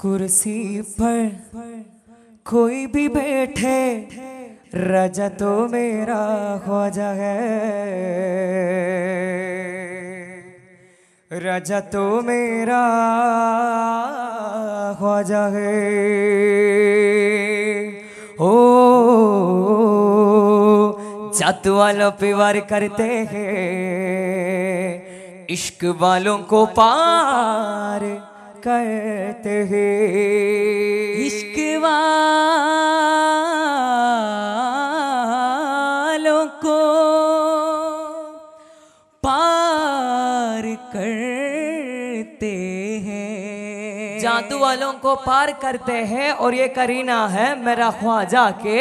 कुर्सी पर कोई भी बैठे राजा तो मेरा ख्वाजा है राजा तो मेरा ख्वाजा है ओ, जात वालों पे वार करते हैं, इश्क वालों को पार करते हैं। इश्क वालों को पार करते हैं। जादू वालों को पार करते हैं और ये करीना है मेरा ख्वाजा के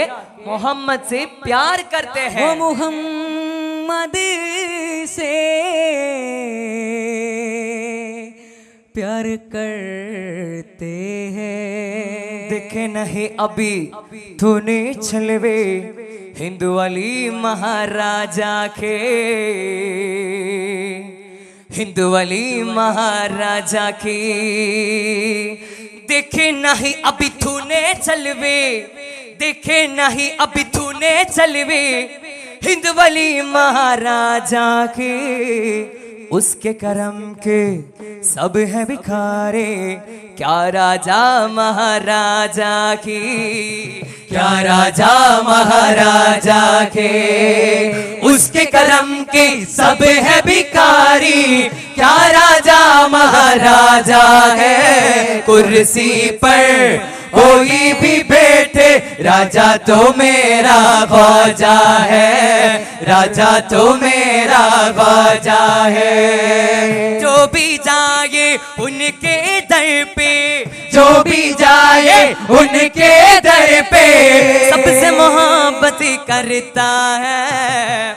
मोहम्मद से प्यार करते वो हैं मोहम्मद से प्यार करते हैं। देखे नहीं अभी तूने छलवे हिंदू वाली महाराजा के। हिंदू वाली महाराजा की। देखे नहीं अभी तूने चलवे देखे नहीं अभी तूने चलवे हिंदू वाली महाराजा के। उसके करम के सब है भिखारे। क्या राजा महाराजा की? क्या राजा महाराजा के? उसके करम के सब है भिखारी। क्या राजा महाराजा है? कुर्सी पर कोई भी बैठे राजा तो मेरा ख्वाजा है। राजा तो मेरा ख्वाजा है। जो भी जाए उनके दर पे। जो भी जाए उनके दर पे। सबसे मोहब्बत करता है।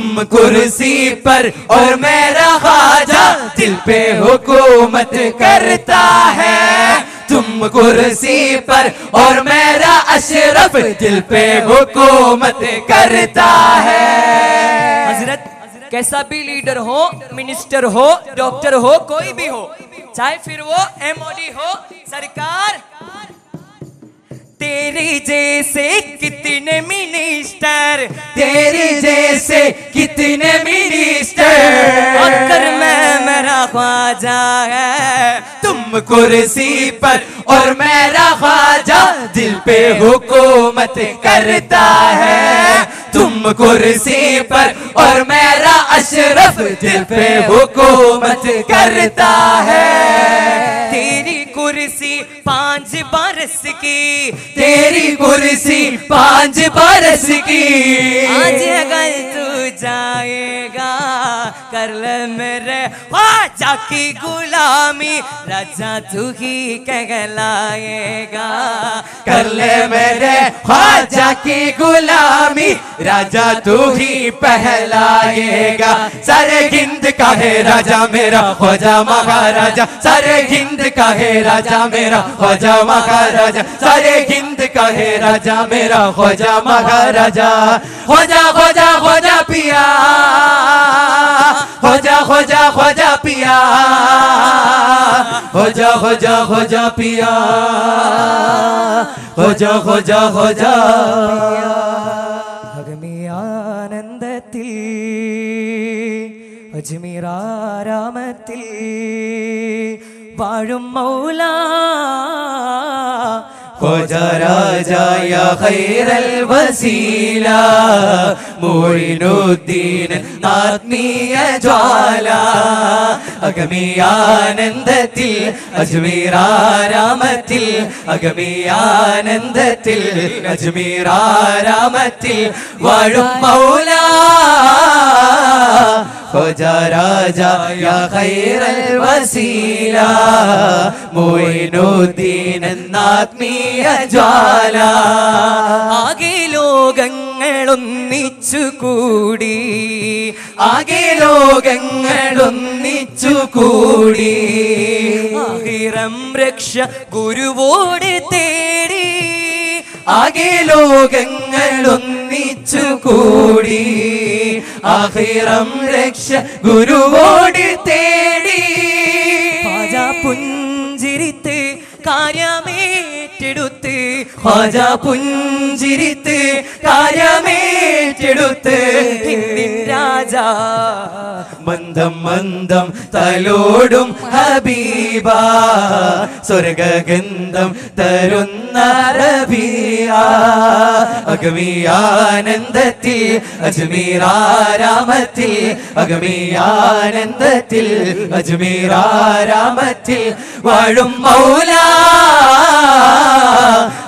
तुम कुर्सी पर और मेरा ख्वाजा दिल पे हुकूमत करता है। तुम कुर्सी पर और मेरा अशरफ दिल पे हुकूमत करता है। हज़रत, कैसा भी लीडर हो, मिनिस्टर हो, डॉक्टर हो, कोई भी हो, चाहे फिर वो एमओडी हो, सरकार तेरी जैसे कितने मिनिस्टर तेरे जैसे कितने मिनिस्टर और कर मैं मेरा ख्वाजा है तुम कुर्सी पर और मेरा ख्वाजा दिल पे हुकूमत करता है। तुम कुर्सी पर और मेरा अशरफ दिल पे हुकूमत करता है। कुर्सी पाँच बरस की। तेरी कुर्सी पाँच बरस की। आज अगर तू जाएगा कर ले मेरे ख्वाजा की गुलामी। राजा तू ही कहलाएगा। कर ले मेरे ख्वाजा की गुलामी, राजा तू ही पहलाएगा। सारे हिंद का है राजा मेरा, ख्वाजा महाराजा। सारे हिंद का है राजा मेरा, ख्वाजा महाराजा। सारे हिंद का है राजा मेरा, ख्वाजा महाराजा। ख्वाजा ख्वाजा ख्वाजा पिया। ख्वाजा ख्वाजा ख्वाजा पिया। ख्वाजा ख्वाजा ख्वाजा पिया। ख्वाजा ഭഗമിയാനന്ദത്തിൽ അജ്മീരാരാമത്തിൽ വാഴും മൗലാ. ഖോജ രാജായ ഖൈറൽ വസീല മൊഴിനുദ്ദീൻ ആത്മീയ ജ്വാല അഗമിയാനന്ദത്തിൽ അജ്മീരാരാമത്തിൽ അഗമിയാനന്ദത്തിൽ അജ്മീരാരാമത്തിൽ വാഴും മൗല. खोजा राजा या खैरल वसीല മൊയ്നുദ്ദീൻ എന്നാത്മീയ ജ്വാല. ആകെ ലോകങ്ങളൊന്നിച്ചു കൂടി ആകെ കൂടി ആഹിറം രക്ഷ ഗുരുവോടെ തേടി ആകെ ലോകങ്ങളൊന്നിച്ചു കൂടി ആഹിറം രക്ഷ ഗുരുവോടി തേടി. പുഞ്ചിരിത്ത് കാര്യമേറ്റെടുത്ത്. ഹോജ പുഞ്ചിരിത്ത് കാര്യമേറ്റെടുത്ത്. മന്ദം മന്ദം തലോടും ഹബീബ. സ്വർഗഗന്ധം തരുന്ന റബിയ അഗമിയാനന്ദത്തിൽ അജ്മീരാരാമത്തിൽ അഗമിയാനന്ദത്തിൽ അജ്മീരാരാമത്തിൽ വാഴും മൗല.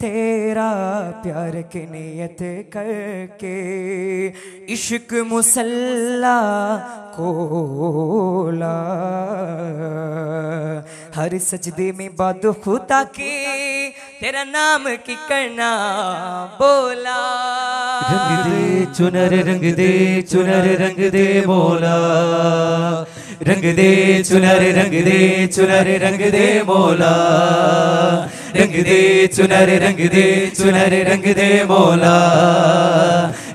तेरा प्यार की नियत करके इश्क मुसल्ला कोला हर सजदे में बाद खुदा के, तेरा नाम की करना बोला। रंग दे चुनर, रंग दे चुनर, रंग दे मोला रंग दे चुनर, रंग दे चुनर, रंग दे मोला रंग दे चुनर रंग दे चुनर रंग दे मोला।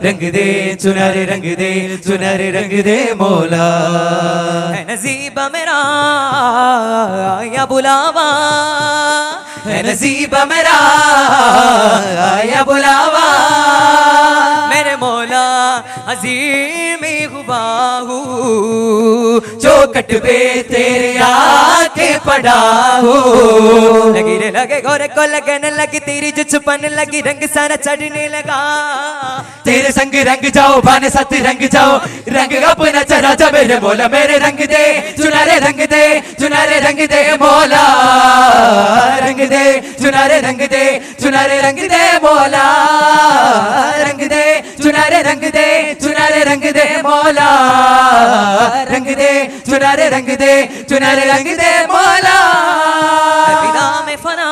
रंग दे चुनर रंग दे चुनर रंग दे मोला। है नजीबा मेरा या बुलावा। है नसीब मेरा आया बुलावा। मेरे मौला अजीम हुबाहू चौकट पे तेरे पड़ा हो। लगी रे लगे गोरे को लगने लगी तेरी जो छुपने लगी रंग सारा चढ़ने लगा। तेरे संग रंग जाओ बाने साथ रंग जाओ। रंग अपना चरा जा मेरे मोला मेरे रंग दे चुनारे रंग दे चुनारे रंग दे मोला रंग दे चुनारे रंग दे चुनारे रंग दे मोला रंग दे चुनारे रंग दे रंग दे मोला रंग दे चुनारे रंग दे चुनारे रंग दे मोला। फिदा में फना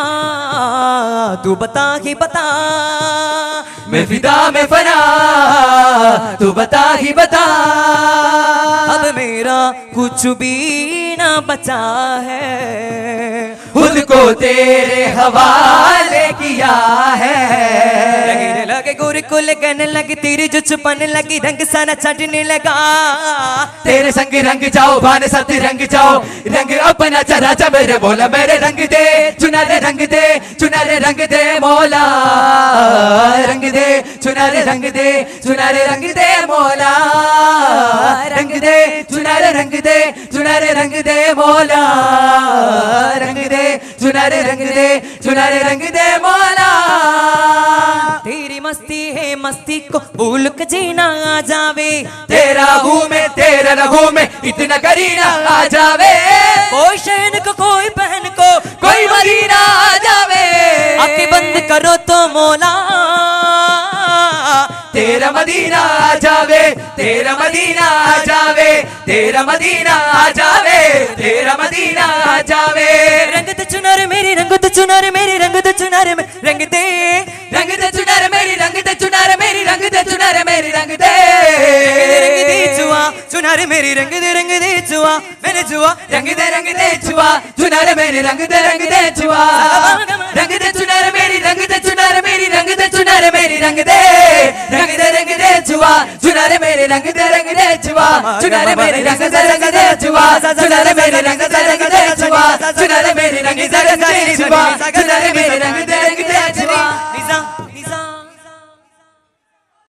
तू बता ही बता। मैं फिदा में फना तू बता ही बता। अब मेरा कुछ भी ना बचा है। खुद को तेरे हवाले किया है। लगे रे लगे लगी तेरी जो छुपने लगी रंग सारा चढ़ने लगा। तेरे संग रंग जाओ भाने साथ रंग जाओ। रंग अपना चरा जा मेरे बोला मेरे रंग दे चुना रे रंग दे चुना रे रंग दे मोला। रंग दे चुना रे रंग दे चुना रे रंग दे मोला। रंग दे चुना रंग दे चुना रंग दे मोला। रंग दे चुना रंग दे चुना रंग दे मोला। तेरी मस्ती है मस्ती को भूल के जीना आ जावे। तेरा घूमे तेरा न में इतना करीना आ जावे। कोई शहन को कोई बहन को कोई मदीना आ जावे। आँखें बंद करो तो मोला। तेरा मदीना आ जावे तेरा मदीना आ जावे तेरा मदीना आ जावे तेरा मदीना आ जावे रंग दे चुनर मेरी रंग दे चुनर मेरी रंग दे चुनर में रंग दे रंग दे चुनर मेरी रंग दे चुनर मेरी रंग दे चुनर मेरी रंग दे रंग दे जुआ चुनर मेरी रंग दे रंग दे जुआ मैंने जुआ रंग दे रंग दे छुआ चुनर मेरी रंग दे रंग दे छुआ रंग दे चुनर मेरी रंग दे चुनर मेरी रंग दे चुनर मेरी रंग दे रंग दे रंग दे छुआ चुनर मेरे रंग दे रंग दे छुआ चुनर मेरे रंग दे रंग दे छुआ चुनर मेरे रंग दे रंग दे छुआ चुनर मेरे रंग दे रंग दे छुआ